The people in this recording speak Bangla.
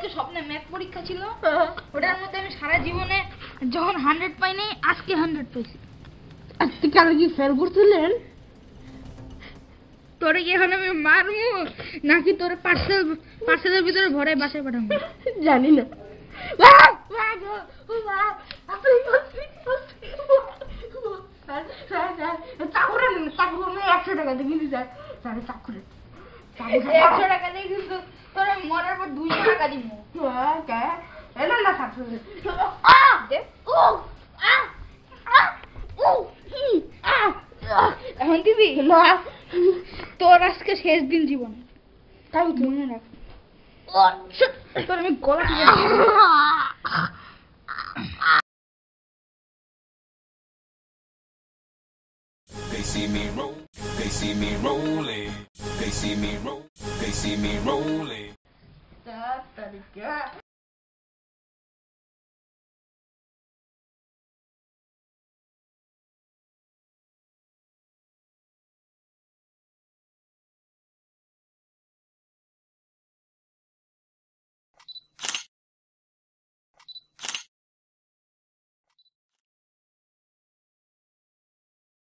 আজকে স্বপ্নে ম্যাথ পরীক্ষা ছিল। ওটার মধ্যে আমি সারা জীবনে যখন হান্ড্রেড পাইনি আজকে হান্ড্রেড পেয়েছি। আজকে কারও কি ফেল করছিলেন? তোরে কি এখন আমি মারমু নাকি তোর পার্সেল পার্সেলের ভিতরে ভরে বাসায় পাঠাবো? জানি না। চাকুরে চাকুরে একশো টাকা দিয়ে কিনে চাকুরে একশো টাকা দিয়ে কিন্তু তোর মরার পর দুইশো টাকা দিব। না সাতশো এখন দিবি? না। তোর আজকে শেষ দিন জীবন। তাই মনে রাখ। তোর আমি গলা They see me roll. They see me rolling. They see me roll. They see me rolling. Stop,